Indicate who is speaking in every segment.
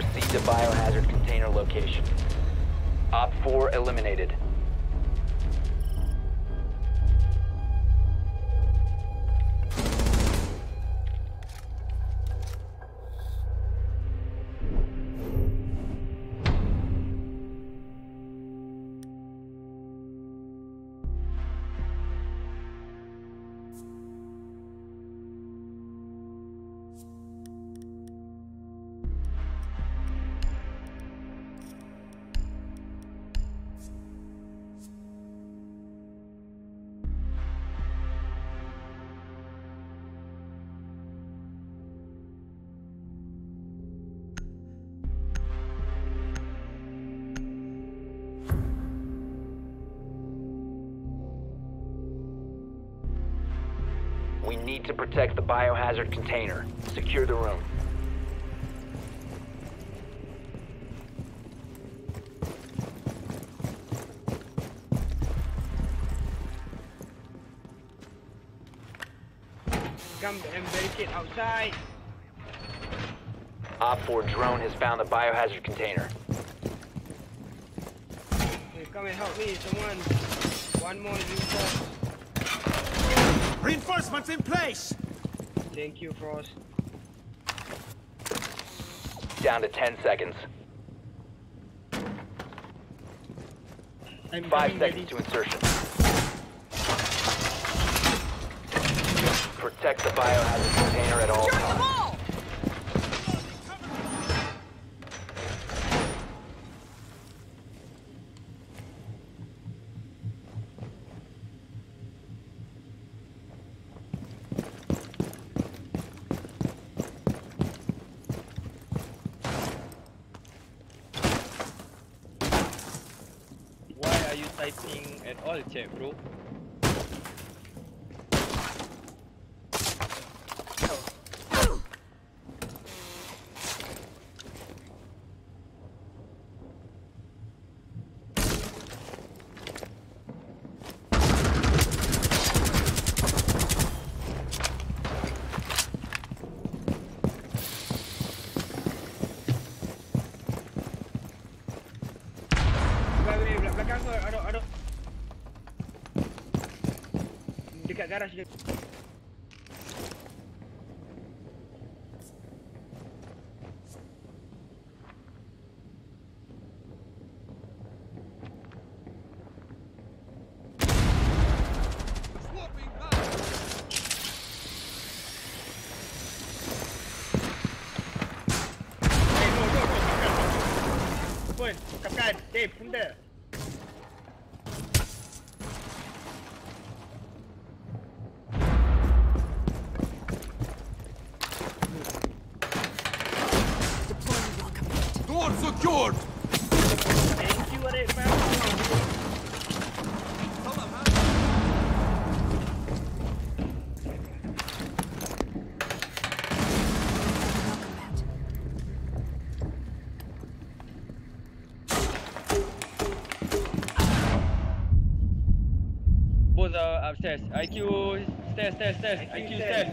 Speaker 1: Proceed to biohazard container location. Op 4 eliminated. Need to protect the biohazard container. Secure the room.
Speaker 2: Come and barricade outside.
Speaker 1: Op 4 drone has found the biohazard container.
Speaker 2: Hey, come and help me, someone. One more reinforce.
Speaker 3: Reinforcements in place!
Speaker 2: Thank you, Frost.
Speaker 1: Down to 10 seconds.
Speaker 2: I'm
Speaker 1: 5
Speaker 2: coming,
Speaker 1: seconds
Speaker 2: ladies.
Speaker 1: to insertion. Protect the biohazard container at all times.
Speaker 4: Typing at all, chat, bro?
Speaker 2: Dekat garaj dia. Hey, no, no, no. Pun, kapkan. Dave, benda.
Speaker 3: Door secured!
Speaker 2: Thank you, Arif. fam.
Speaker 4: Both are upstairs. IQ stairs, stairs, stairs. IQ stairs.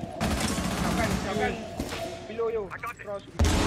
Speaker 2: Kapkan, kapkan. Below you. Cross.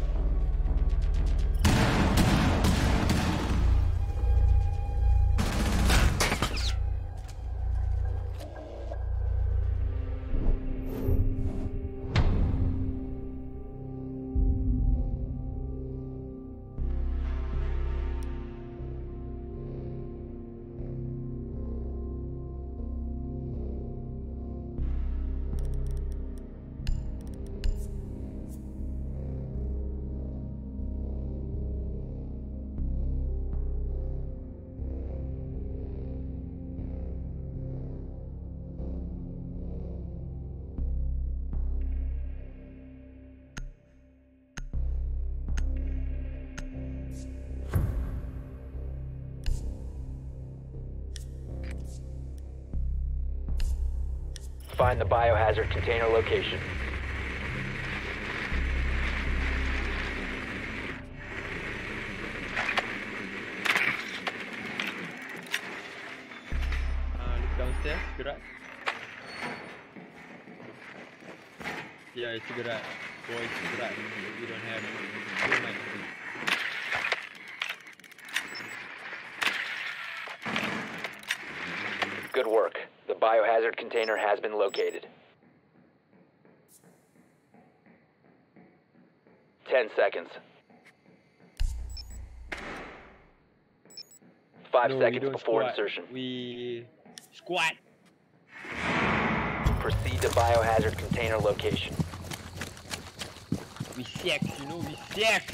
Speaker 1: Find the biohazard container location.
Speaker 4: Uh, cigarette. Yeah, it's cigarette. Boy, cigarette. We don't have it. We don't have it.
Speaker 1: Good work. Biohazard container has been located. 10 seconds. 5
Speaker 4: No,
Speaker 1: seconds before
Speaker 4: squat.
Speaker 1: insertion.
Speaker 4: We squat.
Speaker 1: Proceed to biohazard container location.
Speaker 4: We sex, you know, we sex.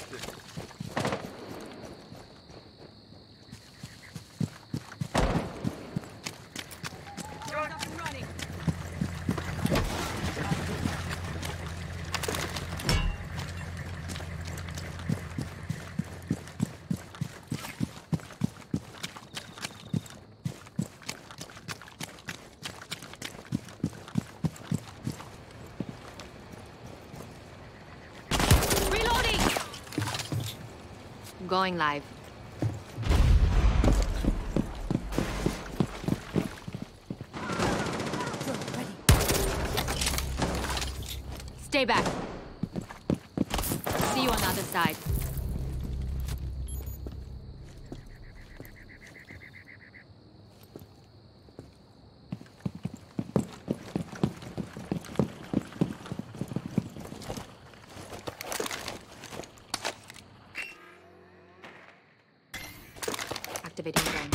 Speaker 5: Going live. Stay back. See you on the other side. Activating drone.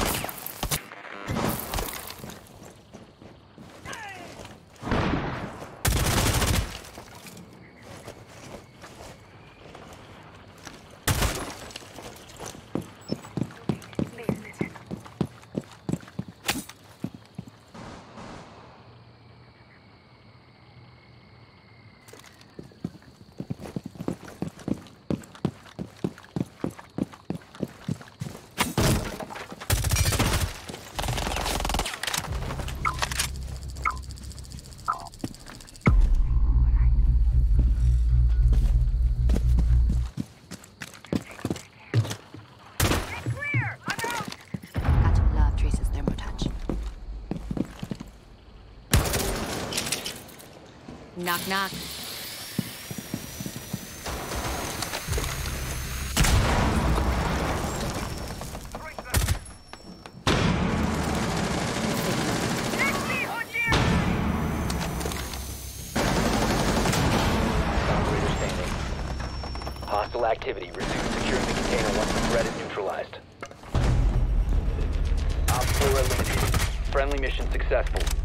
Speaker 5: Got to love Trace's thermotouch. Knock.
Speaker 1: Hostile activity. Resume securing the container once the threat is neutralized. Op 4 eliminated. Friendly mission successful.